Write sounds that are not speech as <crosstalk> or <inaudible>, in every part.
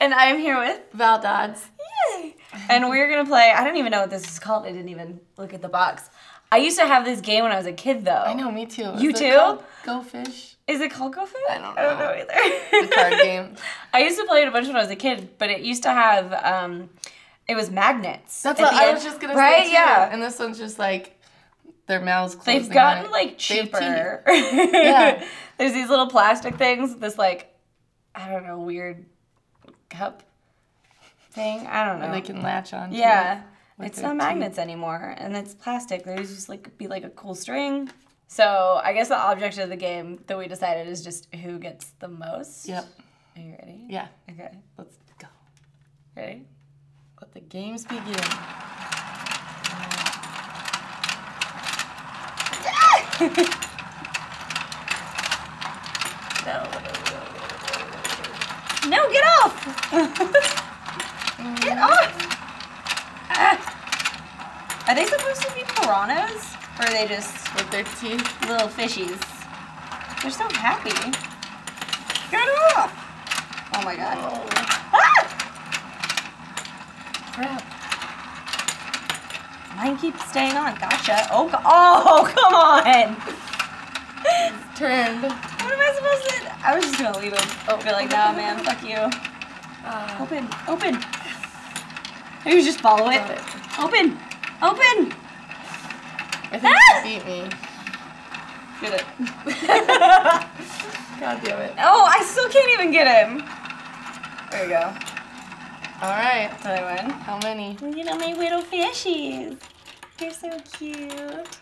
And I'm here with Val Dodds. Yay! And we're gonna play. I don't even know what this is called. I didn't even look at the box. I used to have this game when I was a kid, though. I know, me too. You Is too? Go Fish. Is it called Go Fish? I don't know. I don't know either. The card <laughs> game. I used to play it a bunch when I was a kid, but it used to have. um It was magnets. That's what I end. was just gonna right? say. Too. Yeah. And this one's just like their mouths closing. They've gotten like cheaper. Yeah. <laughs> There's these little plastic things. This like, I don't know, weird cup thing. I don't know. And they can latch on. Yeah. it It's not teeth. magnets anymore, and it's plastic. There's just like be like a cool string. So I guess the object of the game that we decided is just who gets the most. Yep. Are you ready? Yeah. Okay. Let's go. Ready? Let the games begin. <laughs> No, <laughs> get off! Ah. Are they supposed to be piranhas? Or are they just With their teeth. little fishies? They're so happy. Get off! Oh my god. Ah! Crap. Mine keeps staying on. Gotcha. Oh, go- oh, <laughs> come on! Turned. What am I supposed to? I was just gonna leave him. Oh, be like, nah, man, fuck you. Ah. Open, open. Maybe just follow it. It. Open, open. I think Ah! beat me. Get it. <laughs> God damn it. oh, I still can't even get him. There you go. All right. Did I win? How many? Look at my little fishies. They're so cute.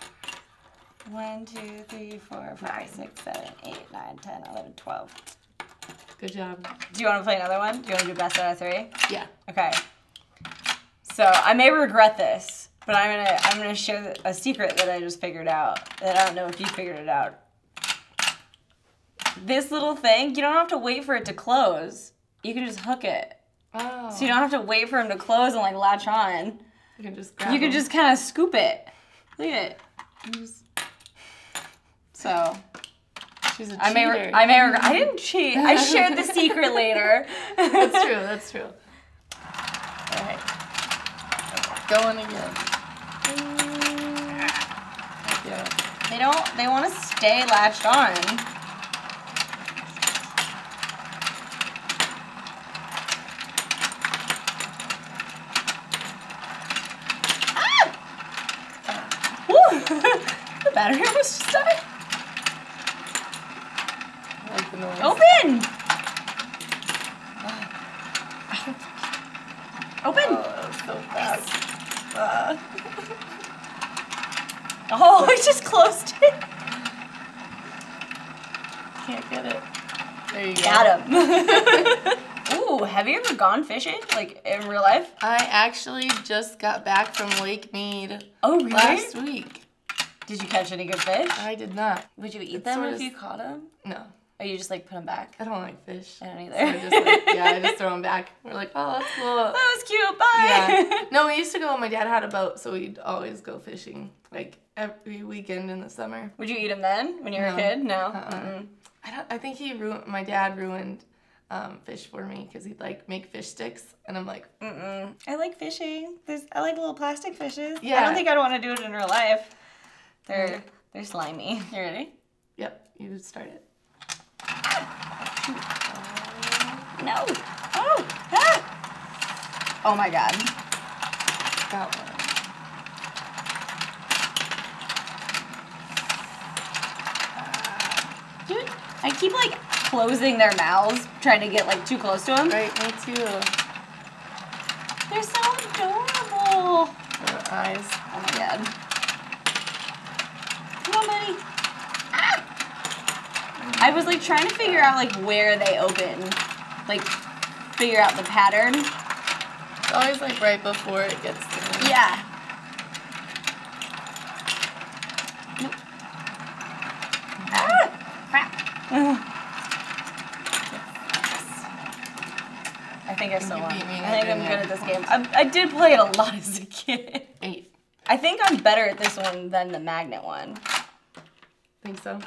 One, two, three, four, five, six, seven, eight, nine, ten, eleven, twelve. Good job. Do you want to play another one? Do you want to do best out of three? Yeah. Okay. So I may regret this, but I'm gonna I'm gonna share a secret that I just figured out. That I don't know if you figured it out. This little thing, you don't have to wait for it to close. You can just hook it. Oh. So you don't have to wait for him to close and like latch on. You can just grab You can them. just kind of scoop it. Look at it. Just- So She's a I may re- I may regret. I didn't cheat. I shared the secret <laughs> later. That's true. That's true. All right. Going again. Yeah. They don't. They want to stay latched on. Ah! Woo! <laughs> the battery almost just died. Like the noise. Open! Open! Oh, so fast. Uh. Oh, I just closed it. Can't get it. There you go. Got him. <laughs> Ooh, have you ever gone fishing? Like in real life? I actually just got back from Lake Mead Oh, really? last week. Did you catch any good fish? I did not. Would you eat It's them if you caught them? No. Or you just like put them back? I don't like fish. I don't So I either. just like, yeah, I just <laughs> throw them back. We're like, oh, that's cool. that was cute. Bye. Yeah. No, <laughs> we used to go. My dad had a boat, so we'd always go fishing, like every weekend in the summer. Would you eat them then when you were a kid? No. Uh-uh. Mm-mm. I don't. I think he ruined. My dad ruined um, fish for me because he'd like make fish sticks, and I'm like, Mm-mm. I like fishing. There's I like little plastic fishes. Yeah. I don't think I'd want to do it in real life. They're Right. they're slimy. You ready? <laughs> yep, you start it. No. Oh. Ah. Oh my god. Got one. Dude, I keep like closing their mouths, trying to get like too close to them. Right, me too. They're so adorable. Their eyes. Oh my god. Come on, buddy. I was like trying to figure out like where they open, like figure out the pattern. It's always like right before it gets to me. Yeah. Nope. Ah! Crap. <laughs> I think I still won. I think I'm good at this game. I, I did play it a lot as a kid. Eight. I think I'm better at this one than the magnet one. Think so?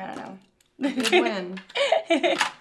I don't know. Good win. <laughs>